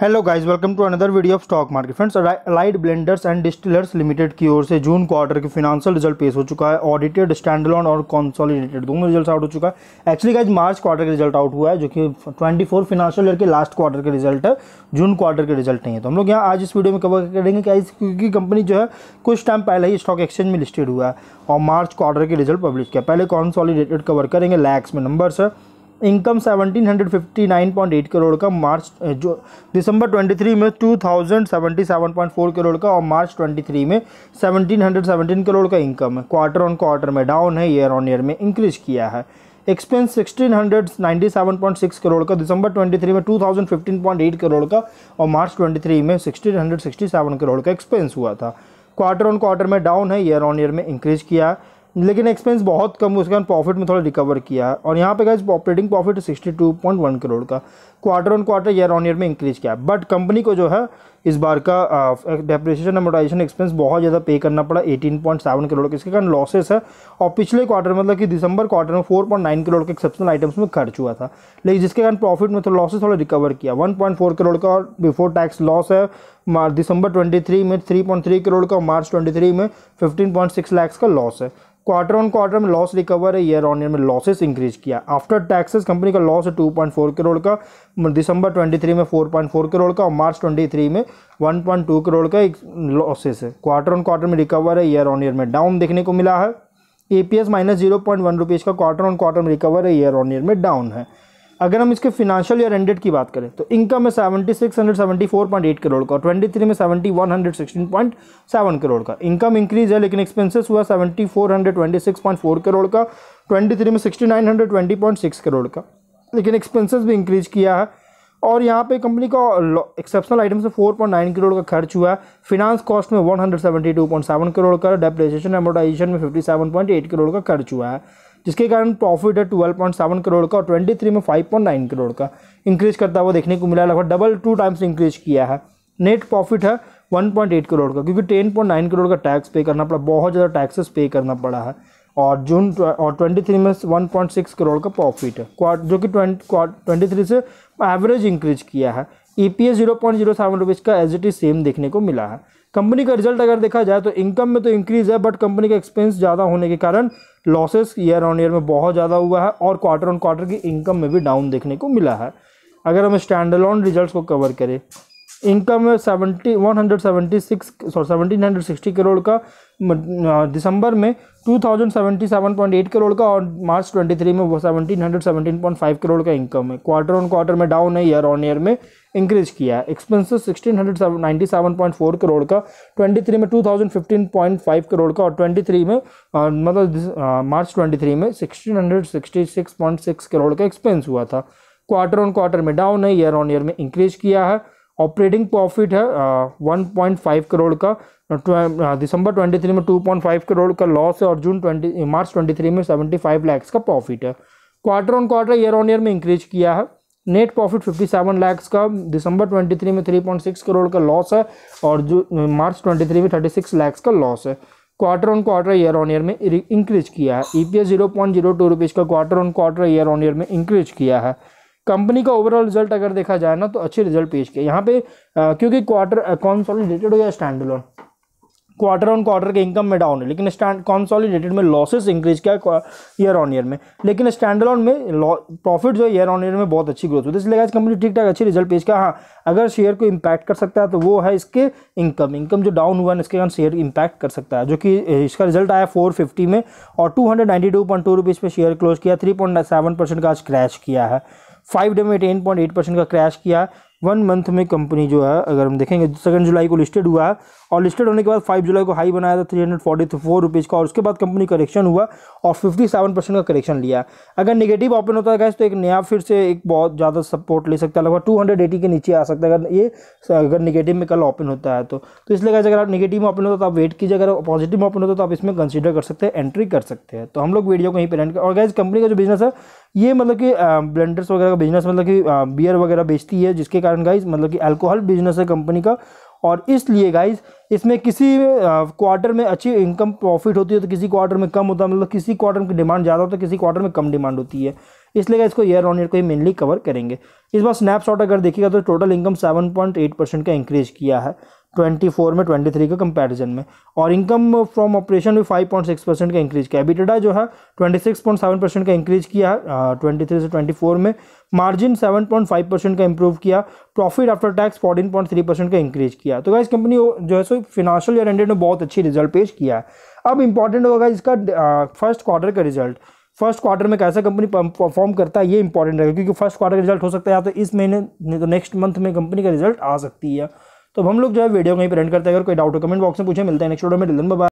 Hello guys welcome to another video of stock market friends Allied Blenders and Distillers Limited की ओर से June quarter के financial result पेश हो चुका है। ऑडिटेड स्टैंडलोन और कॉन्सोलिडेटेड दोनों रिज़ल्ट आउट हो चुका है। एक्चुअली गाइज़ मार्च क्वार्टर का रिज़ल्ट आउट हुआ है, जो कि 24 फिनेंशियल ईयर के लास्ट क्वार्टर के रिज़ल्ट है। जून क्वार्टर के रिज़ल्ट नहीं है। तो हम लोग यहाँ आज इस वीडियो में कवर करेंगे क्या क्योंकि कंपनी जो है, कुछ टाइम पहले ही स्टॉक एक्सचेंज में लिस्टेड हुआ है और मार्च क्वार्टर के रिज़ल्ट पब्लिश किया। पहले कॉन्सॉलिडेटेड कवर करेंगे लैक्स में नंबर्स है। इनकम 1759.8 करोड़ का, मार्च जो दिसंबर 23 में 2077.4 करोड़ का और मार्च 23 में 1717 करोड़ का इनकम है। क्वार्टर ऑन क्वार्टर में डाउन है, ईयर ऑन ईयर में इंक्रीज किया है। एक्सपेंस 1697.6 करोड़ का दिसंबर 23 में 2015.8 करोड़ का और मार्च 23 में 1667 करोड़ का एक्सपेंस हुआ था। क्वार्टर ऑन क्वार्टर में डाउन है, ईयर ऑन ईयर में इंक्रीज किया है। लेकिन एक्सपेंस बहुत कम, उसके कारण प्रॉफिट में थोड़ा रिकवर किया और यहाँ पे गए operating profit sixty two point one crore का। Quarter on quarter year on year में इंक्रीज किया। बट कंपनी को जो है, इस बार का डेप्रिसिएशन अमोटाइजेशन एक्सपेंस बहुत ज़्यादा पे करना पड़ा। 18.7 करोड़ का। इसके कारण लॉसेस है। और पिछले क्वार्टर मतलब कि दिसंबर क्वार्टर में 4.9 करोड़ के एक्सेप्शनल आइटम्स में खर्च हुआ था। लेकिन जिसके कारण प्रॉफिट में तो लॉसेस थोड़ा रिकवर किया। 1.4 करोड़ का बिफोर टैक्स लॉस है। दिसंबर 23 में 3.3 करोड़ का। मार्च 23 में 15.6 लैक्स का लॉस है। क्वार्टर ऑन क्वार्टर में लॉस रिकवर है। ईयर ऑन ईयर में लॉसेस इंक्रीज किया। आफ्टर टैक्सेस कंपनी का लॉस है 2.4 करोड़ का। दिसंबर 23 में 4.4 करोड़ का और मार्च 23 में 1.2 करोड़ का एक लॉसेस है। क्वार्टर ऑन क्वार्टर में रिकवर है ईयर ऑन ईयर में। डाउन देखने को मिला है। EPS minus zero point one rupees का क्वार्टर ऑन क्वार्टर में रिकवर है ईयर ऑन ईयर में डाउन है। अगर हम इसके फिनेंशियल ईयर एंडेड की बात करें तो इनकम है seventy six hundred seventy four point eight crore का और ट्वेंटी थ्री में seventy one hundred sixteen point seven crore का। इनकम इंक्रीज है, लेकिन एक्सपेंसेस हुआ seventy four hundred twenty six point four crore का ट्वेंटी थ्री में sixty nine hundred twenty point six crore का। लेकिन एक्सपेंसेस भी इंक्रीज किया है। और यहाँ पे कंपनी का एक्सेप्शनल आइटम से 4.9 करोड़ का खर्च हुआ फिनांस कॉस्ट में 172.7 करोड़ का डेप्रेशन एमोटाइजेशन में 57.8 करोड़ का खर्च हुआ है, जिसके कारण प्रॉफिट है 12.7 करोड़ का और 23 में 5.9 करोड़ का इंक्रीज करता हुआ देखने को मिला लगभग डबल टू टाइम्स इंक्रीज किया है। नेट प्रॉफिट है 1.8 करोड़ का, क्योंकि 10.9 करोड़ का टैक्स पे करना पड़ा, बहुत ज़्यादा टैक्सेस पे करना पड़ा है। और जून और 23 में 1.6 करोड़ का प्रॉफिट है। जो कि ट्वेंटी थ्री से एवरेज इंक्रीज किया है। E P S zero point zero seven rupees का एज इट इज़ सेम देखने को मिला है। कंपनी का रिज़ल्ट अगर देखा जाए तो इनकम में तो इंक्रीज है बट कंपनी का एक्सपेंस ज़्यादा होने के कारण लॉसेस ईयर ऑन ईयर में बहुत ज़्यादा हुआ है और क्वार्टर ऑन क्वार्टर की इनकम में भी डाउन देखने को मिला है। अगर हम स्टैंड अलोन रिज़ल्ट को कवर करें income seventy one hundred seventy six sorry seventeen hundred sixty crore का दिसंबर में two thousand seventy seven point eight crore का और मार्च ट्वेंटी थ्री में वो seventeen hundred seventeen point five crore का इनकम है। क्वार्टर ऑन क्वार्टर में डाउन है ईयर ऑन ईयर में इंक्रीज किया है। Expenses sixteen hundred ninety seven point four crore का ट्वेंटी थ्री में two thousand fifteen point five crore का और ट्वेंटी थ्री में मतलब मार्च ट्वेंटी थ्री में sixteen hundred sixty six point six crore का एक्सपेंस हुआ था। क्वार्टर ऑन क्वार्टर में डाउन है ईयर ऑन ईयर में इंक्रीज किया है। ऑपरेटिंग प्रॉफिट है वन पॉइंट फाइव करोड़ का दिसंबर ट्वेंटी थ्री में टू पॉइंट फाइव करोड़ का लॉस है और June twenty March twenty three में सेवेंटी फाइव लैक्स का प्रॉफिट है। Quarter on quarter year on year में इंक्रीज किया है। नेट प्रॉफिट 57 लैक्स का, दिसंबर 23 में 3.6 करोड़ का लॉस है और जो, मार्च 23 में 36 लैक्स का लॉस है। Quarter on quarter year on year में इंक्रीज किया है। E P S zero point zero two rupees का quarter on quarter year on year में इंक्रीज किया है। कंपनी का ओवरऑल रिज़ल्ट अगर देखा जाए ना तो अच्छे रिज़ल्ट पेश किया। यहाँ पे आ, क्योंकि क्वार्टर कॉन्सोलिडेटेड हो या standalone quarter on quarter के इनकम में डाउन है लेकिन स्टैंड कॉन्सॉलिडेटेड में लॉसेस इंक्रीज किया ईयर ऑन ईयर में। लेकिन स्टैंड में प्रॉफिट जो है ईयर ऑन ईयर में बहुत अच्छी ग्रोथ होती है इसलिए आज कंपनी ठीक ठाक अच्छी रिज़ल्ट पेश किया। हाँ अगर शेयर को इम्पैक्ट कर सकता है तो वो है इसके इनकम इनकम जो डाउन हुआ है इसके कारण शेयर इम्पैक्ट कर सकता है जो कि इसका रिज़ल्ट आया फोर फिफ्टी में और two hundred ninety two point two rupees पे शेयर क्लोज किया। थ्री पॉइंट सेवन परसेंट का आज क्रैश किया है। फाइव डे में टेन पॉइंट एट परसेंट का क्रैश किया। वन मंथ में कंपनी जो है, अगर हम देखेंगे सेकंड जुलाई को लिस्टेड हुआ और लिस्टेड होने के बाद फाइव जुलाई को हाई बनाया था three hundred forty four rupees का। और उसके बाद कंपनी करेक्शन हुआ और फिफ्टी सेवन परसेंट का करेक्शन लिया। अगर निगेटिव ओपन होता है गैस तो एक नया फिर से एक बहुत ज़्यादा सपोर्ट ले सकता है। लगभग टू हंड्रेड एटी के नीचे आ सकता है। अगर ये, अगर निगेटिव में कल ओपन होता है तो। तो इसलिए अगर आप निगेटिव में ओपन होता तो आप वेट कीजिए। अगर पॉजिटिव ओपन होता तो आप इसमें कंसिडर कर सकते हैं एंट्री कर सकते हैं। तो हम लोग वीडियो को यहीं पर एंड और गैस कंपनी का जो बिज़नेस है ये मतलब कि ब्लेंडर्स वगैरह का बिज़नेस मतलब कि बियर वगैरह बेचती है, जिसके कारण गाइज़ मतलब कि अल्कोहल बिज़नेस है कंपनी का। और इसलिए गाइज़ इसमें किसी क्वार्टर में अच्छी इनकम प्रॉफिट होती है तो किसी क्वार्टर में कम होता है। मतलब किसी क्वार्टर में डिमांड ज़्यादा होता है, किसी क्वार्टर में कम डिमांड होती है। इसलिए इसको ईयर ऑन ईयर को ही मेनली कवर करेंगे। इस बार स्नैपशॉट अगर देखिएगा तो total income seven point eight percent का इंक्रीज किया है। ट्वेंटी फोर में, ट्वेंटी थ्री का कंपैरिजन में। और इनकम फ्रॉम ऑपरेशन भी फाइव पॉइंट सिक्स परसेंट का इंक्रीज किया। बिटेडा जो है twenty six point seven percent का इंक्रीज किया ट्वेंटी थ्री से ट्वेंटी फोर में। Margin seven point five percent का इंप्रूव किया। Profit after tax fourteen point three percent का इंक्रीज किया। तो इस कंपनी जो है, सो फिनेंशियल ईयर एंडेड में बहुत अच्छी रिज़ल्ट पेश किया है। अब इंपॉर्टेंट होगा इसका फ़र्स्ट क्वार्टर का रिज़ल्ट फ़र्स्ट क्वार्टर में कैसा कंपनी परफॉर्म करता है, ये इंपॉर्टेंट रहेगा। क्योंकि फ़र्स्ट क्वार्टर का रिज़ल्ट हो सकता है, या तो इस महीने, नहीं तो नेक्स्ट मंथ में कंपनी का रिज़ल्ट आ सकती है। तो हम लोग जो है वीडियो कहीं पर करते हैं। अगर कोई डाउट हो कमेंट बॉक्स में पूछे, मिलते हैं नेक्स्ट वीडियो में। डिलन